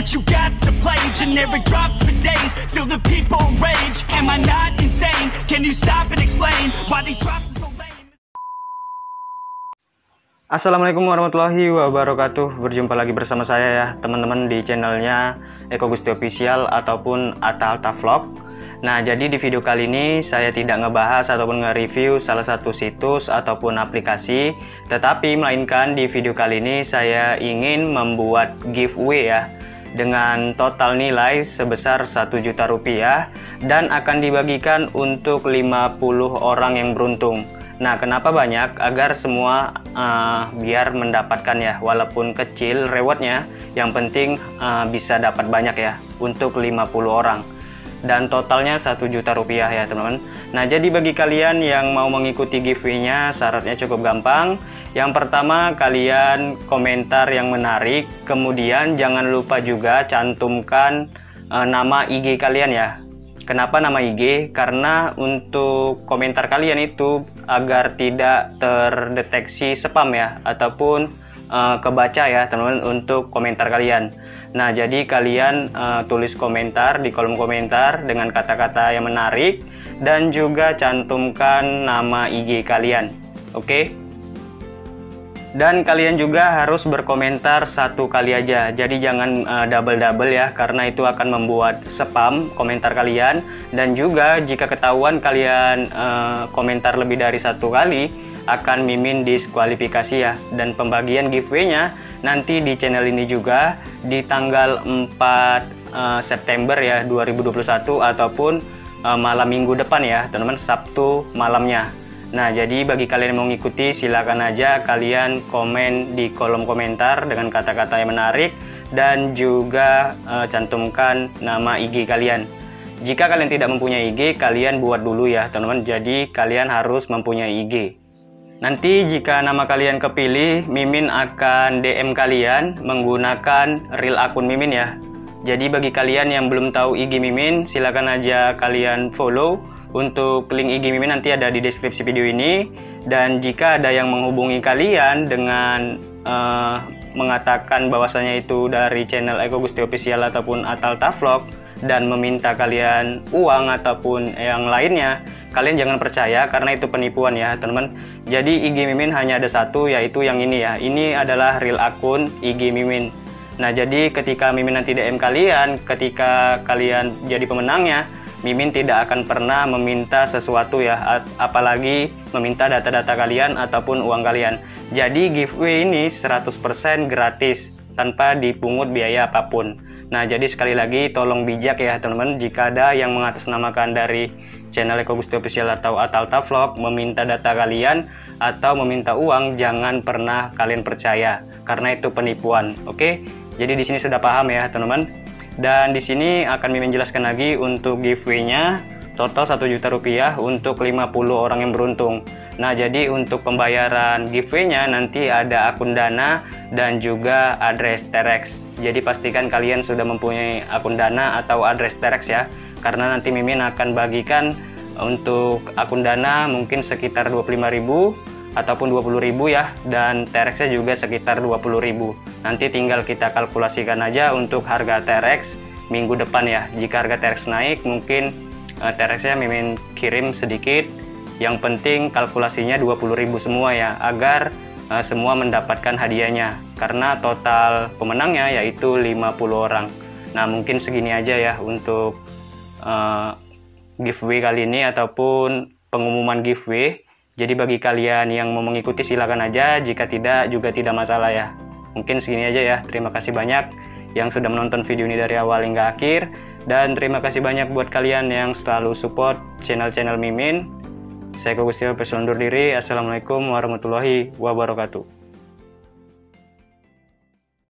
What you got to play? Generic drops for days. Still the people rage. Am I not insane? Can you stop and explain why these drops are so lame? Assalamualaikum warahmatullahi wabarakatuh Berjumpa lagi bersama saya ya teman-teman di channelnya Eko Gusti Official ataupun Ata Alta Vlog Nah jadi di video kali ini saya tidak ngebahas ataupun nge-review salah satu situs ataupun aplikasi Tetapi melainkan di video kali ini saya ingin membuat giveaway ya dengan total nilai sebesar 1 juta rupiah dan akan dibagikan untuk 50 orang yang beruntung Nah, kenapa banyak? Agar semua uh, biar mendapatkan ya, walaupun kecil rewardnya, yang penting uh, bisa dapat banyak ya, untuk 50 orang. Dan totalnya 1 juta rupiah ya teman-teman. Nah, jadi bagi kalian yang mau mengikuti giveaway-nya, syaratnya cukup gampang. Yang pertama, kalian komentar yang menarik, kemudian jangan lupa juga cantumkan uh, nama IG kalian ya, Kenapa nama IG? Karena untuk komentar kalian itu agar tidak terdeteksi spam ya ataupun uh, kebaca ya teman-teman untuk komentar kalian. Nah, jadi kalian uh, tulis komentar di kolom komentar dengan kata-kata yang menarik dan juga cantumkan nama IG kalian. Oke? Okay? dan kalian juga harus berkomentar satu kali aja jadi jangan uh, double-double ya karena itu akan membuat spam komentar kalian dan juga jika ketahuan kalian uh, komentar lebih dari satu kali akan mimin diskualifikasi ya dan pembagian giveaway-nya nanti di channel ini juga di tanggal 4 uh, eh, September ya 2021 ataupun uh, malam minggu depan ya teman-teman Sabtu malamnya Nah, jadi bagi kalian yang mau mengikuti, silakan aja kalian komen di kolom komentar dengan kata-kata yang menarik dan juga uh, cantumkan nama IG kalian. Jika kalian tidak mempunyai IG, kalian buat dulu ya, teman-teman. Jadi, kalian harus mempunyai IG. Nanti jika nama kalian kepilih, Mimin akan DM kalian menggunakan real akun Mimin ya. Jadi bagi kalian yang belum tahu IG Mimin, silakan aja kalian follow untuk link IG Mimin nanti ada di deskripsi video ini dan jika ada yang menghubungi kalian dengan uh, mengatakan bahwasanya itu dari channel Eko Gusti Official ataupun Atalta Vlog dan meminta kalian uang ataupun yang lainnya, kalian jangan percaya karena itu penipuan ya teman-teman. Jadi IG Mimin hanya ada satu yaitu yang ini ya. Ini adalah real akun IG Mimin. Nah jadi ketika Mimin nanti DM kalian, ketika kalian jadi pemenangnya, Mimin tidak akan pernah meminta sesuatu ya, apalagi meminta data-data kalian ataupun uang kalian. Jadi giveaway ini 100% gratis tanpa dipungut biaya apa pun. Nah, jadi sekali lagi tolong bijak ya teman-teman jika ada yang mengatasnamakan dari channel Eko Gusti Official atau Atalta Vlog meminta data kalian atau meminta uang, jangan pernah kalian percaya karena itu penipuan. Oke? Jadi di sini sudah paham ya teman-teman. Dan di sini akan Mimin jelaskan lagi untuk giveaway-nya total 1 juta rupiah untuk 50 orang yang beruntung. Nah, jadi untuk pembayaran giveaway-nya nanti ada akun Dana dan juga address Terex. Jadi pastikan kalian sudah mempunyai akun Dana atau address Terex ya. Karena nanti Mimin akan bagikan untuk akun Dana mungkin sekitar 25.000 ataupun 20.000 ya dan TRX-nya juga sekitar 20.000 nanti tinggal kita kalkulasikan aja untuk harga TRX minggu depan ya jika harga TRX naik mungkin uh, TRX-nya mimin kirim sedikit. Yang penting kalkulasinya 20.000 semua ya agar uh, semua mendapatkan hadiahnya. Karena total pemenangnya yaitu 50 orang. Nah mungkin segini aja ya untuk uh, giveaway kali ini ataupun pengumuman giveaway. Jadi bagi kalian yang mau mengikuti silakan aja, jika tidak juga tidak masalah ya. Mungkin segini aja ya. Terima kasih banyak yang sudah menonton video ini dari awal hingga akhir dan terima kasih banyak buat kalian yang selalu support channel-channel Mimin. Saya Kogustio undur diri. Assalamualaikum warahmatullahi wabarakatuh.